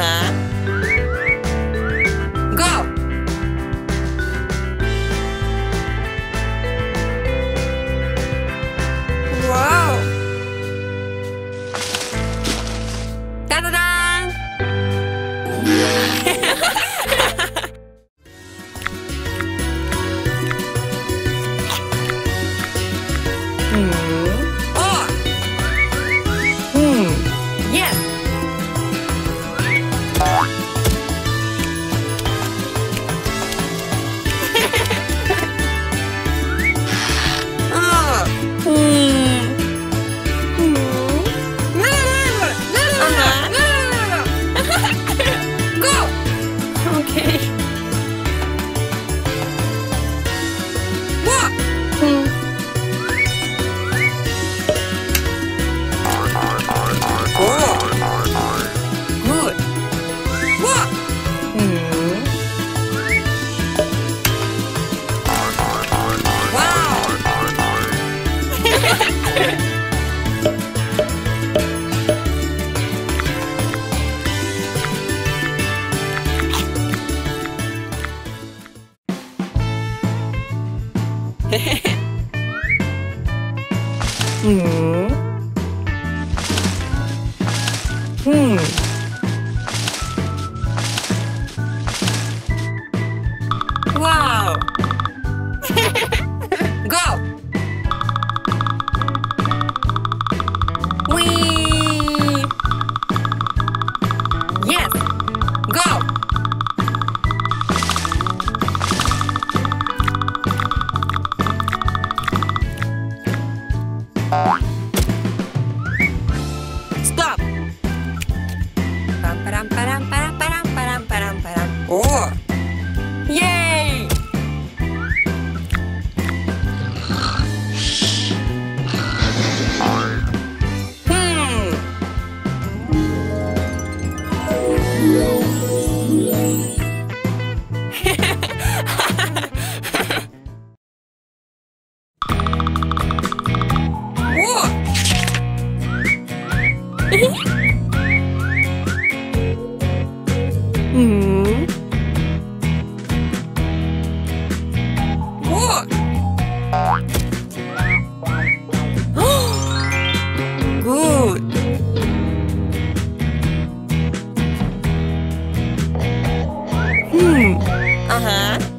Stop! Hmm. Uh-huh.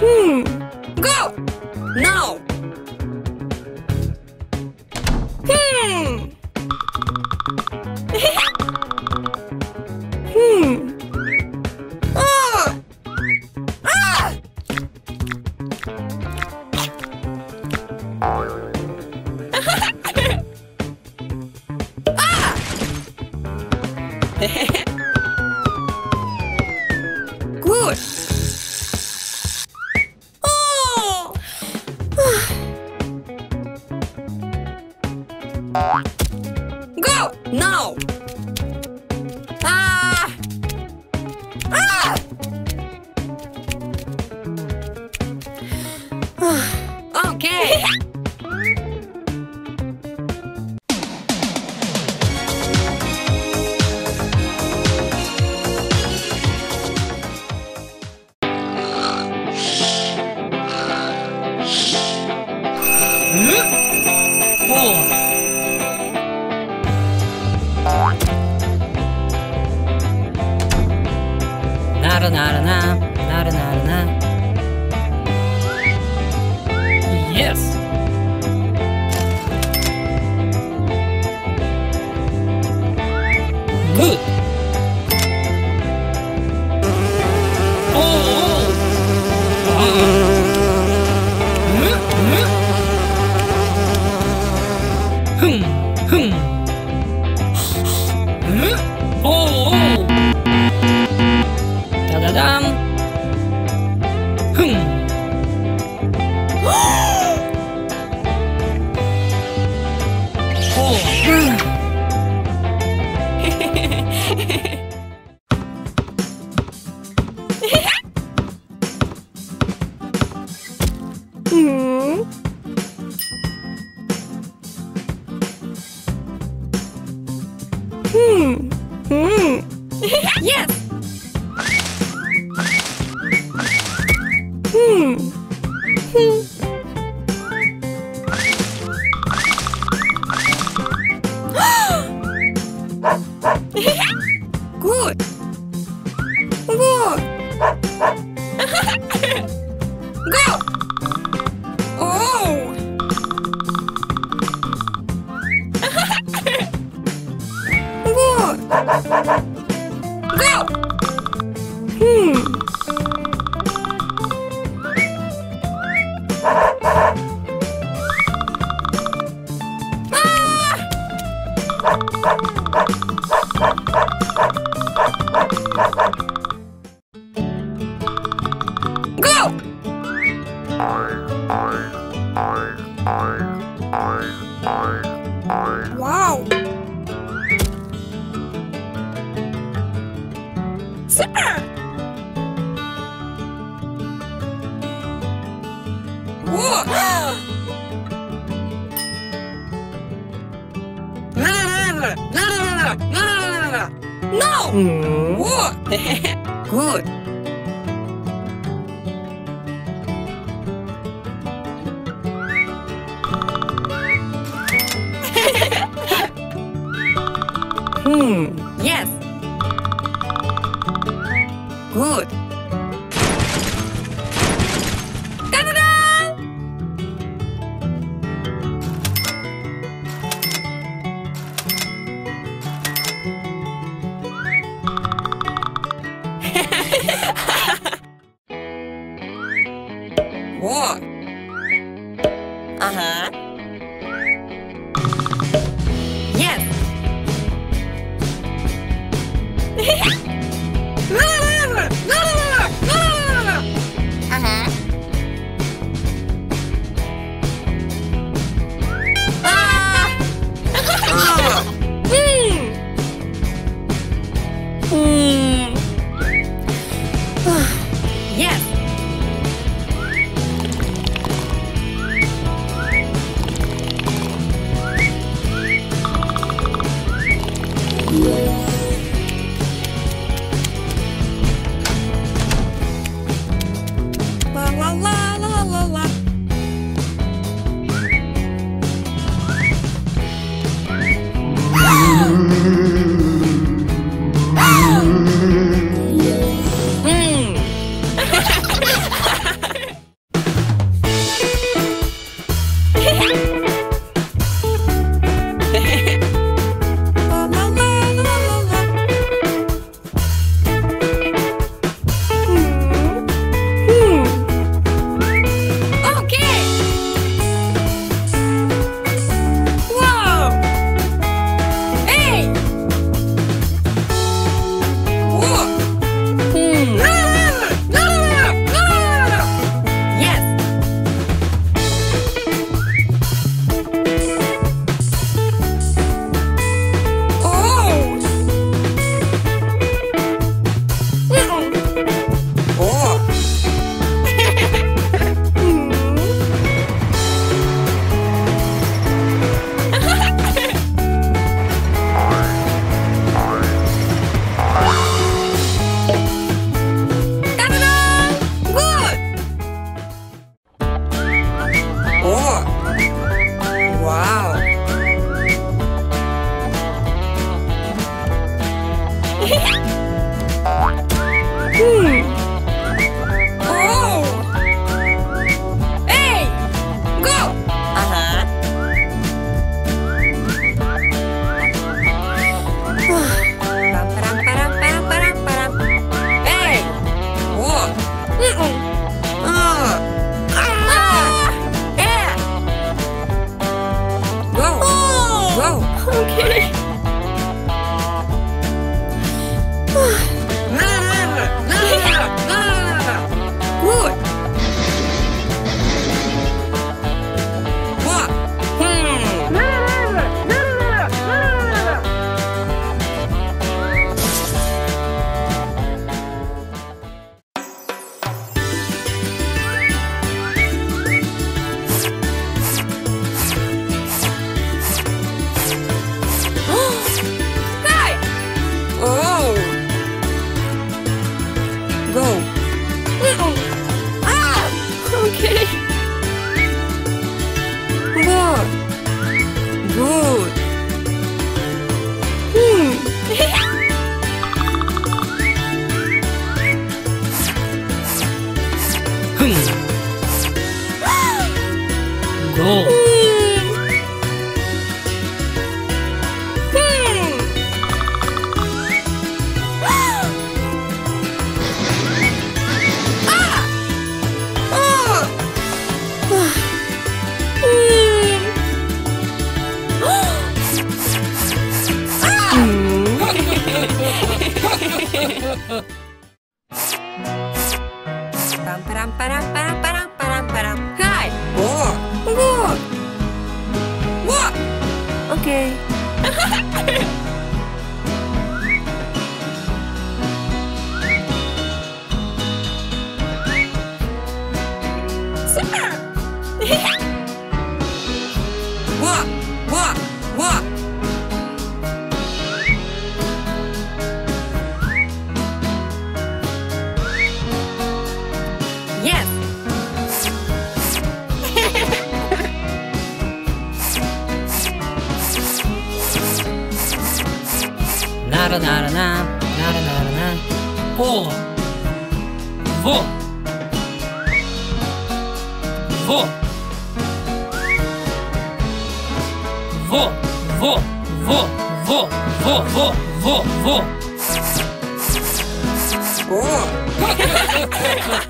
Hmm. Narananá, narananá. Pulo. Vou. Vou. Vou, vou, vou, vou, vou, vou, vou, vou. Oh.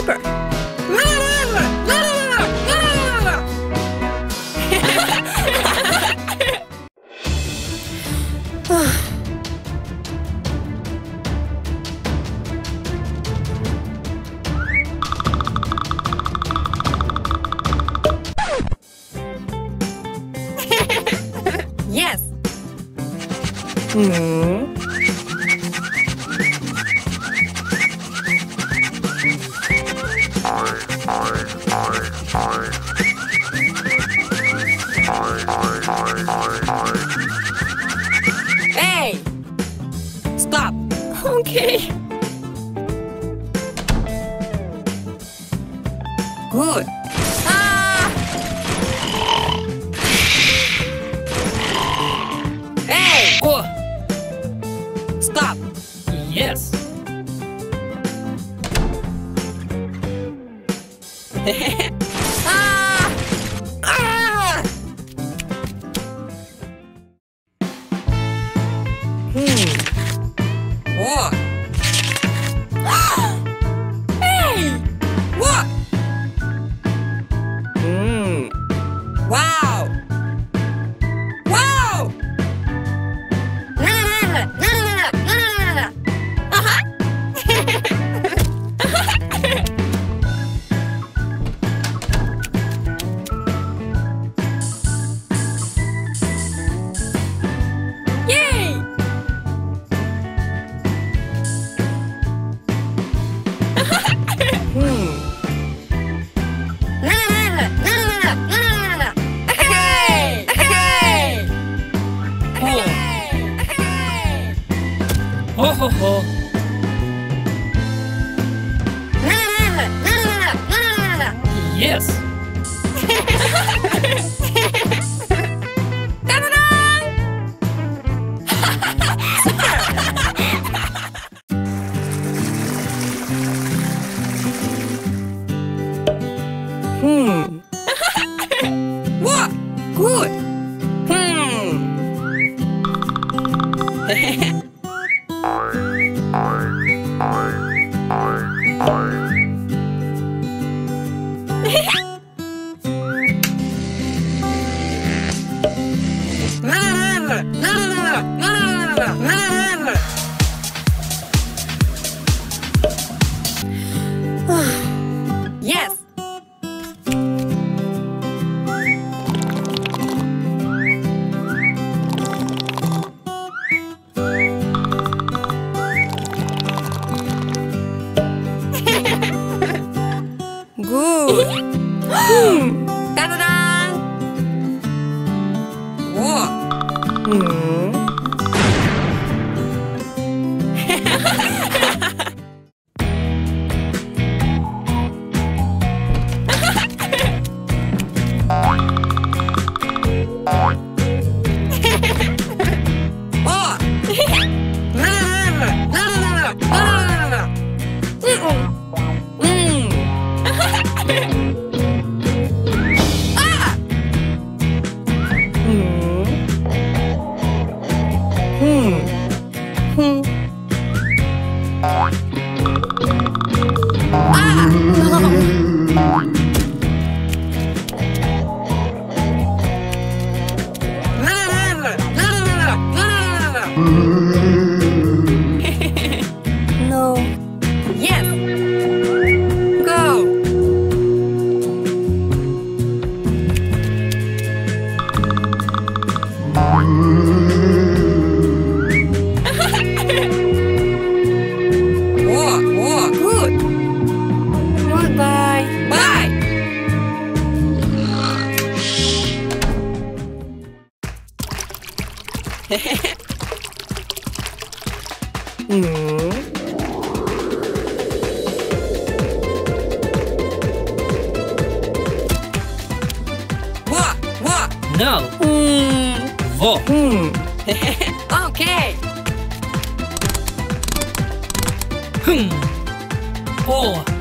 Super. yes. Hmm. Stop! yes. Ah! ho. Yes. Oh.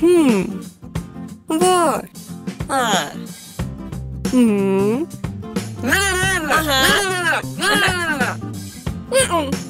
Hmm. What? Ah. Hmm.